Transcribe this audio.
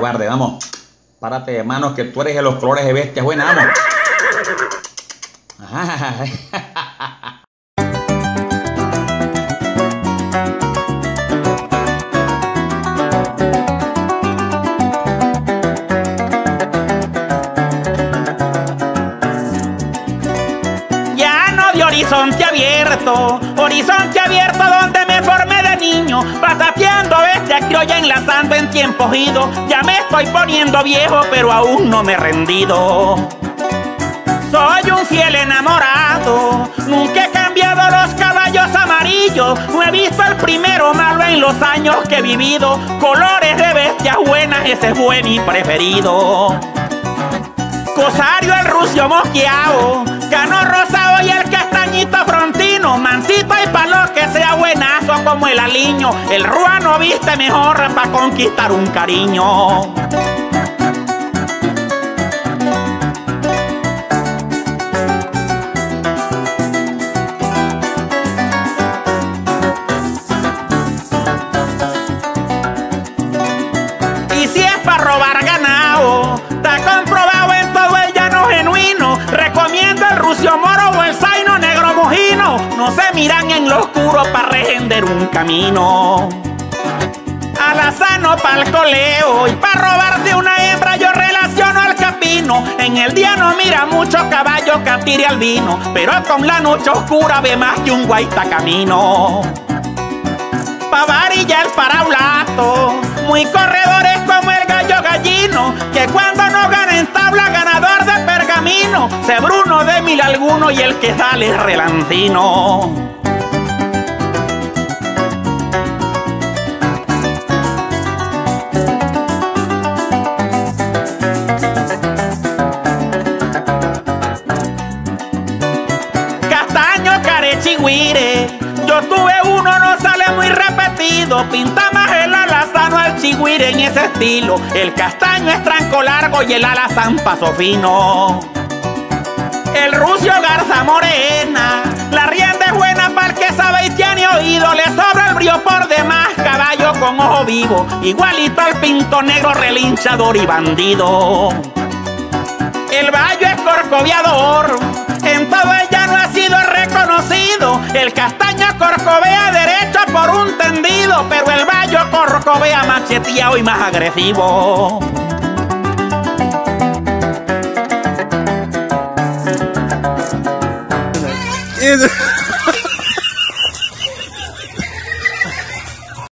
guarde, vamos. Párate de manos que tú eres de los colores de bestias buena, vamos. Ya no de horizonte abierto, horizonte abierto donde me formé de niño, bestia criolla enlazando en tiempos idos. Ya me estoy poniendo viejo, pero aún no me he rendido. Soy un fiel enamorado, nunca he cambiado los caballos amarillos, no he visto el primero malo en los años que he vivido. Colores de bestias buenas, ese es buen y preferido. Cosario el rucio mosqueado, cano rosado y el castañito frontino, mansito y palo que sea buenazo como el aliño, el ruano viste mejor para conquistar un cariño. Se miran en lo oscuro para regender un camino. Alazano pa'l coleo y para robarse una hembra yo relaciono al capino. En el día no mira mucho caballo que atire al vino, pero con la noche oscura ve más que un guaita camino pa' varilla el paraulato. Muy corredores como el gallo gallino, que cuando no gana en tabla, ganador de pergamino. Se Bruno mil alguno y el que sale es relancino. Castaño carechigüire. Yo tuve uno, no sale muy repetido. Pinta más el alazano al chigüire en ese estilo. El castaño es tranco largo y el alazán paso fino. El rucio garza morena. La rienda es buena para el que sabe y tiene oído. Le sobra el brío por demás. Caballo con ojo vivo. Igualito al pinto negro relinchador y bandido. El vallo es corcoviador, en todo el llano ha sido reconocido. El castaño corcovea derecho por un tendido, pero el vallo corcovea macheteado y más agresivo. Ele...